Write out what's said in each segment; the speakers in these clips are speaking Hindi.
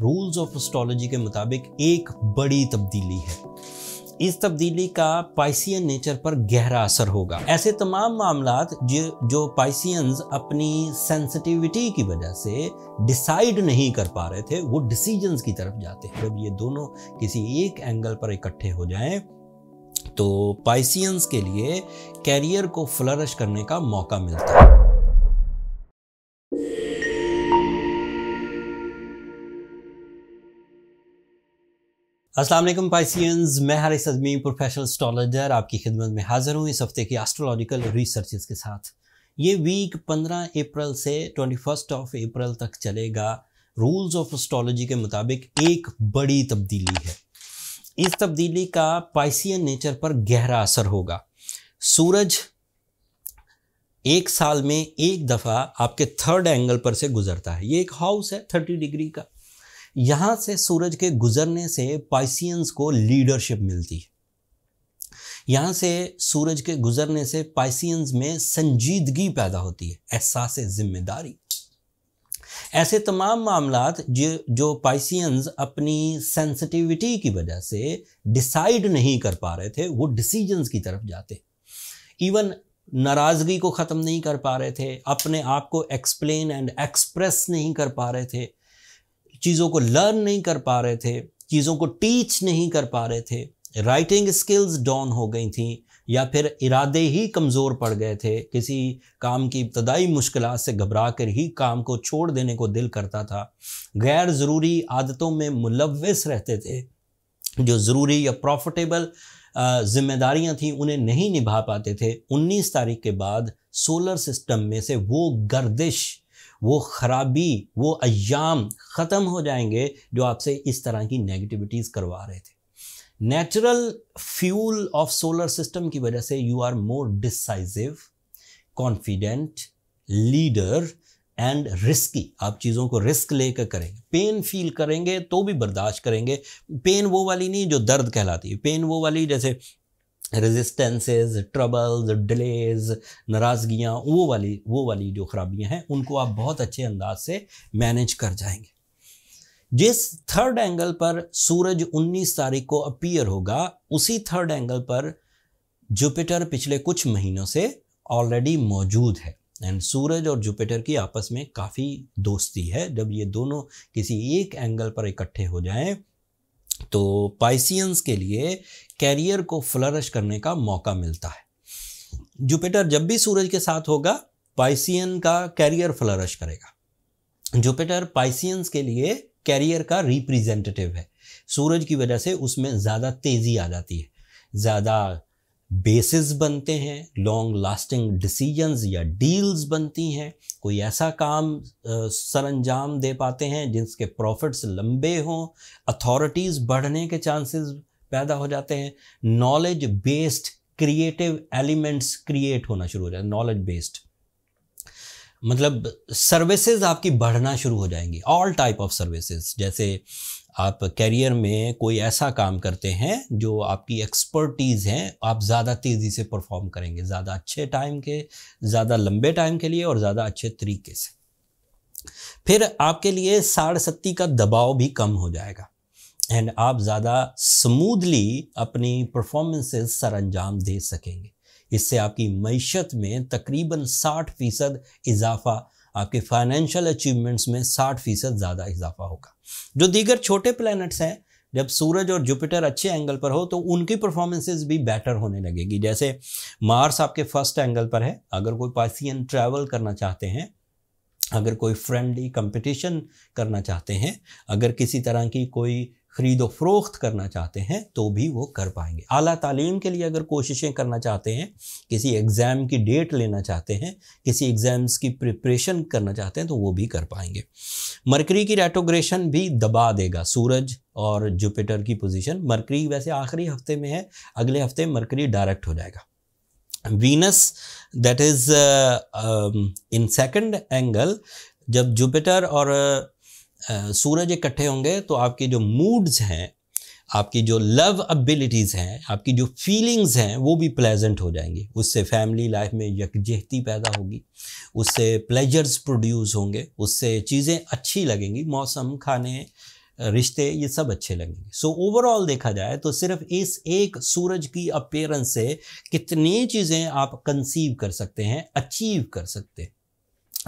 रूल्स ऑफ़ एस्ट्रोलॉजी के मुताबिक एक बड़ी तब्दीली है। इस तब्दीली का पाइसियन नेचर पर गहरा असर होगा। ऐसे तमाम मामला जो जो पाइसियंस अपनी सेंसिटिविटी की वजह से डिसाइड नहीं कर पा रहे थे, वो डिसीजंस की तरफ़ जाते हैं। जब ये दोनों किसी एक एंगल पर इकट्ठे हो जाएँ तो पाइसियंस के लिए कैरियर को फ्लरिश करने का मौका मिलता है। वालेकुम पाइसियंस। मैं हारिस अजमी प्रोफेशनल एस्ट्रोलॉजर आपकी खिदमत में हाजिर हूँ इस हफ़्ते की एस्ट्रोलॉजिकल रिसर्चेस के साथ। ये वीक 15 अप्रैल से 21 ऑफ़ अप्रैल तक चलेगा। रूल्स ऑफ़ एस्ट्रोलॉजी के मुताबिक एक बड़ी तब्दीली है। इस तब्दीली का पाइसियन नेचर पर गहरा असर होगा। सूरज एक साल में एक दफ़ा आपके थर्ड एंगल पर से गुजरता है। ये एक हाउस है थर्टी डिग्री का। यहाँ से सूरज के गुजरने से पाइसियंस को लीडरशिप मिलती है। यहाँ से सूरज के गुजरने से पाइसियंस में संजीदगी पैदा होती है, एहसास, ज़िम्मेदारी। ऐसे तमाम मामला जो जो पाइसियंस अपनी सेंसिटिविटी की वजह से डिसाइड नहीं कर पा रहे थे, वो डिसीजंस की तरफ़ जाते। इवन नाराज़गी को ख़त्म नहीं कर पा रहे थे, अपने आप को एक्सप्लेन एंड एक्सप्रेस नहीं कर पा रहे थे चीज़ों को लर्न नहीं कर पा रहे थे, चीज़ों को टीच नहीं कर पा रहे थे राइटिंग स्किल्स डाउन हो गई थी, या फिर इरादे ही कमज़ोर पड़ गए थे, किसी काम की इब्तदाई मुश्किल से घबरा कर ही काम को छोड़ देने को दिल करता था। गैर ज़रूरी आदतों में मुलविस रहते थे, जो ज़रूरी या प्रॉफिटेबल जिम्मेदारियाँ थी, उन्हें नहीं निभा पाते थे। 19 तारीख के बाद सोलर सिस्टम में से वो गर्दिश वो ख़राबी, वो अयाम ख़त्म हो जाएँगे जो आपसे इस तरह की नेगेटिविटीज़ करवा रहे थे। Natural fuel of solar system की वजह से you are more decisive confident leader and risky आप चीज़ों को रिस्क लेकर करेंगे। पेन फील करेंगे तो भी बर्दाश्त करेंगे। पेन वो वाली नहीं जो दर्द कहलाती है। पेन वो वाली जैसे रेजिस्टेंसेस ट्रबल्स डिलेज नाराज़गियाँ, वो वाली वो वाली जो ख़राबियाँ हैं, उनको आप बहुत अच्छे अंदाज से मैनेज कर जाएँगे। जिस थर्ड एंगल पर सूरज 19 तारीख को अपीयर होगा, उसी थर्ड एंगल पर जुपिटर पिछले कुछ महीनों से ऑलरेडी मौजूद है। एंड सूरज और जुपिटर की आपस में काफ़ी दोस्ती है। जब ये दोनों किसी एक एंगल पर इकट्ठे हो जाएँ तो पाइसियंस के लिए कैरियर को फ्लरिश करने का मौका मिलता है। जुपिटर जब भी सूरज के साथ होगा पाइसियन का कैरियर फ्लरिश करेगा। जुपिटर पाइसियंस के लिए कैरियर का रिप्रेजेंटेटिव है। सूरज की वजह से उसमें ज़्यादा तेज़ी आ जाती है। ज़्यादा बेसिस बनते हैं लॉन्ग लास्टिंग डिसीजंस या डील्स बनती हैं। कोई ऐसा काम सर अंजाम दे पाते हैं जिसके प्रॉफिट्स लंबे हों अथॉरिटीज़ बढ़ने के चांसेस पैदा हो जाते हैं। Knowledge based creative elements create होना शुरू हो जाए नॉलेज बेस्ड मतलब सर्विसेज़ आपकी बढ़ना शुरू हो जाएँगी ऑल टाइप ऑफ़ सर्विसेज़ जैसे आप कैरियर में कोई ऐसा काम करते हैं जो आपकी एक्सपर्टीज़ हैं, आप ज़्यादा तेज़ी से परफॉर्म करेंगे, ज़्यादा अच्छे टाइम के, ज़्यादा लंबे टाइम के लिए और ज़्यादा अच्छे तरीके से। फिर आपके लिए साढ़ सत्ती का दबाव भी कम हो जाएगा एंड आप ज़्यादा स्मूथली अपनी परफॉर्मेंसेस सर अंजाम दे सकेंगे। इससे आपकी मीशत में तकरीबन 60 फ़ीसद इजाफा आपके फाइनेंशियल अचीवमेंट्स में 60 फ़ीसद ज़्यादा इजाफा होगा। जो दीगर छोटे प्लैनेट्स हैं, जब सूरज और जुपिटर अच्छे एंगल पर हो तो उनकी परफॉर्मेंसेज भी बेटर होने लगेगी। जैसे मार्स आपके फ़र्स्ट एंगल पर है। अगर कोई पासियन ट्रैवल करना चाहते हैं, अगर कोई फ्रेंडली कंपटीशन करना चाहते हैं, अगर किसी तरह की कोई ख़रीदो फ़रोख्त करना चाहते हैं तो भी वो कर पाएँगे। आला तालीम के लिए अगर कोशिशें करना चाहते हैं, किसी एग्ज़ाम की डेट लेना चाहते हैं, किसी एग्ज़ाम्स की प्रिपरेशन करना चाहते हैं तो वो भी कर पाएँगे। मरकरी की रेटोग्रेशन भी दबा देगा सूरज और जुपिटर की पोजीशन। मरकरी वैसे आखिरी हफ़्ते में है, अगले हफ़्ते मरकरी डायरेक्ट हो जाएगा। Venus that is in second angle जब जुपिटर और सूरज इकट्ठे होंगे तो आपके जो मूड्स हैं आपकी जो लव एबिलिटीज़ हैं आपकी जो फीलिंग्स हैं वो भी प्लेजेंट हो जाएँगी। उससे फैमिली लाइफ में यकजहती पैदा होगी उससे प्लेजर्स प्रोड्यूस होंगे उससे चीज़ें अच्छी लगेंगी मौसम खाने रिश्ते ये सब अच्छे लगेंगे। सो so, ओवरऑल देखा जाए तो सिर्फ़ इस एक सूरज की अपेयरेंस से कितनी चीज़ें आप कंसीव कर सकते हैं अचीव कर सकते हैं।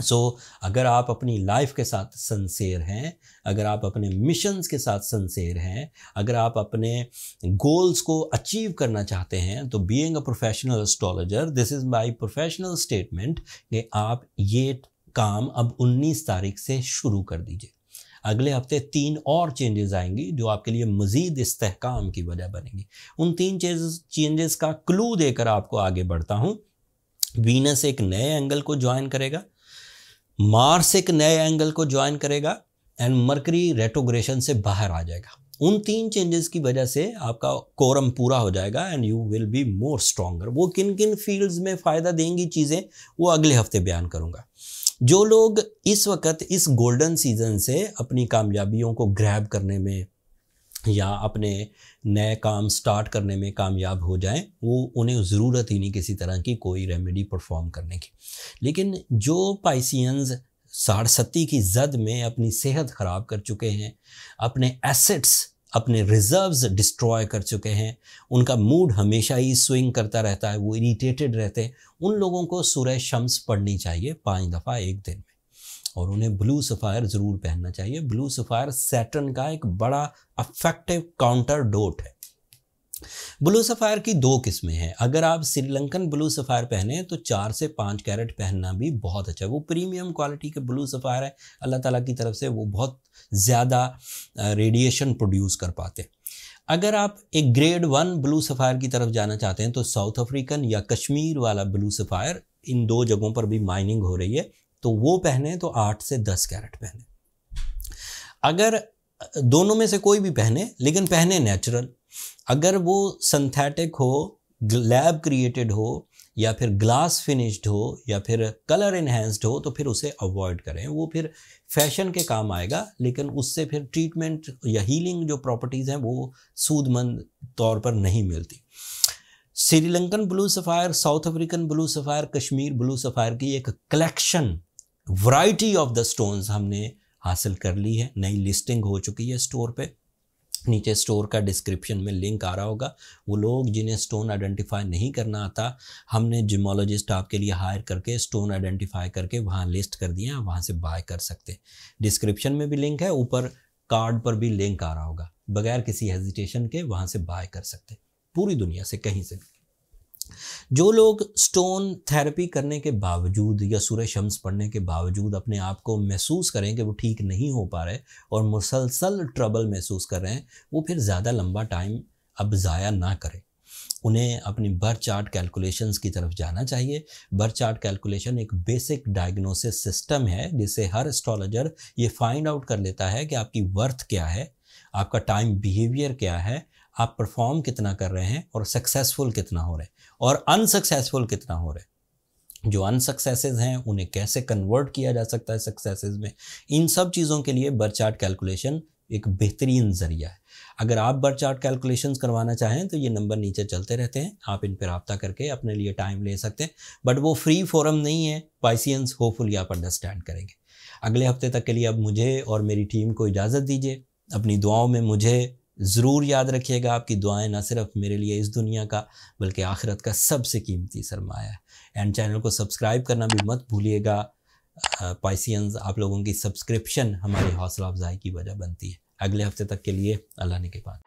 सो so, अगर आप अपनी लाइफ के साथ संसेर हैं अगर आप अपने मिशंस के साथ संसेर हैं अगर आप अपने गोल्स को अचीव करना चाहते हैं तो being a professional astrologer this is my professional statement कि आप ये काम अब 19 तारीख से शुरू कर दीजिए। अगले हफ़्ते तीन और चेंजेस आएँगी जो आपके लिए मज़ीद इस्तेकाम की वजह बनेंगी। उन तीन चेंजेस का क्लू देकर आपको आगे बढ़ता हूँ। वीनस एक नए एंगल को ज्वाइन करेगा। मार्स एक नए एंगल को ज्वाइन करेगा एंड मरकरी रेटोग्रेशन से बाहर आ जाएगा। उन तीन चेंजेस की वजह से आपका कोरम पूरा हो जाएगा and you will be more stronger वो किन किन फील्ड्स में फ़ायदा देंगी चीज़ें, वो अगले हफ़्ते बयान करूँगा। जो लोग इस वक्त इस गोल्डन सीज़न से अपनी कामयाबियों को ग्रैब करने में या अपने नए काम स्टार्ट करने में कामयाब हो जाएँ, वो उन्हें ज़रूरत ही नहीं किसी तरह की कोई रेमेडी परफॉर्म करने की। लेकिन जो पाइसियंस साढ़ सत्ती की जद में अपनी सेहत ख़राब कर चुके हैं, अपने एसेट्स अपने रिजर्व्स डिस्ट्रॉय कर चुके हैं, उनका मूड हमेशा ही स्विंग करता रहता है, वो इरीटेटेड रहते हैं, उन लोगों को सूर्य शम्स पढ़नी चाहिए पाँच दफ़ा एक दिन में। और उन्हें ब्लू सफ़ायर ज़रूर पहनना चाहिए। ब्लू सफ़ायर सैटर्न का एक बड़ा अफेक्टिव काउंटर डोट है। ब्लू सफ़ायर की दो किस्में हैं। अगर आप श्रीलंकन ब्लू सफ़ायर पहने तो चार से पाँच कैरेट पहनना भी बहुत अच्छा है। वो प्रीमियम क्वालिटी के ब्लू सफ़ायर है। अल्लाह ताला की तरफ़ से वो बहुत ज़्यादा रेडिएशन प्रोड्यूस कर पाते अगर आप एक ग्रेड वन ब्लू सफ़ायर की तरफ़ जाना चाहते हैं तो साउथ अफ्रीकन या कश्मीर वाला ब्लू सफ़ायर इन दो जगहों पर भी माइनिंग हो रही है। तो वो पहने तो आठ से दस कैरेट पहने। अगर, दोनों में से कोई भी पहने, लेकिन पहने नेचुरल अगर वो सिंथेटिक हो लैब क्रिएटेड हो, या फिर ग्लास फिनिश्ड हो, या फिर कलर इन्हेंस्ड हो तो फिर उसे अवॉइड करें। वो फिर फ़ैशन के काम आएगा, लेकिन उससे फिर ट्रीटमेंट या हीलिंग जो प्रॉपर्टीज़ हैं, वो सूदमंद तौर पर नहीं मिलती। Sri Lankan blue sapphire South African blue sapphire Kashmir blue sapphire की एक collection variety of the stones हमने हासिल कर ली है। नई लिस्टिंग हो चुकी है स्टोर पे। नीचे स्टोर का डिस्क्रिप्शन में लिंक आ रहा होगा। वो लोग जिन्हें स्टोन आइडेंटिफाई नहीं करना आता, हमने जिमोलॉजिस्ट आपके लिए हायर करके स्टोन आइडेंटिफाई करके वहाँ लिस्ट कर दिए वहाँ से बाय कर सकते। डिस्क्रिप्शन में भी लिंक है, ऊपर कार्ड पर भी लिंक आ रहा होगा। बगैर किसी हेजिटेशन के वहाँ से बाय कर सकते। पूरी दुनिया से कहीं से भी। जो लोग स्टोन थेरेपी करने के बावजूद या सूर्य शम्स पढ़ने के बावजूद अपने आप को महसूस करें कि वो ठीक नहीं हो पा रहे और मुसलसल ट्रबल महसूस कर रहे हैं, वो फिर ज़्यादा लंबा टाइम अब ज़ाया ना करें। उन्हें अपनी बर्थ चार्ट कैलकुलेशंस की तरफ़ जाना चाहिए। बर्थ चार्ट कैलकुलेशन एक बेसिक डायग्नोसिस सिस्टम है जिससे हर एस्ट्रोलॉजर ये फाइंड आउट कर लेता है कि आपकी वर्थ क्या है, आपका टाइम बिहेवियर क्या है आप परफॉर्म कितना कर रहे हैं और सक्सेसफुल कितना हो रहे हैं और अनसक्सेसफुल कितना हो रहे जो अनसक्सेसेस हैं, उन्हें कैसे कन्वर्ट किया जा सकता है सक्सेसेस में? इन सब चीज़ों के लिए बर्थ चार्ट कैलकुलेशन एक बेहतरीन ज़रिया है। अगर आप बर्थ चार्ट कैलकुलेशंस करवाना चाहें तो ये नंबर नीचे चलते रहते हैं। आप इन पर रबता करके अपने लिए टाइम ले सकते हैं। बट वो फ्री फोरम नहीं है। पाइसियंस होपफुली आप अंडरस्टैंड करेंगे। अगले हफ़्ते तक के लिए अब मुझे और मेरी टीम को इजाज़त दीजिए। अपनी दुआओं में मुझे ज़रूर याद रखिएगा आपकी दुआएँ ना सिर्फ़ मेरे लिए इस दुनिया का, बल्कि आखिरत का सबसे कीमती सरमाया एंड चैनल को सब्सक्राइब करना भी मत भूलिएगा। पाइसियंस, आप लोगों की सब्सक्रिप्शन हमारी हौसला अफजाई की वजह बनती है। अगले हफ़्ते तक के लिए अल्लाह ने के बाद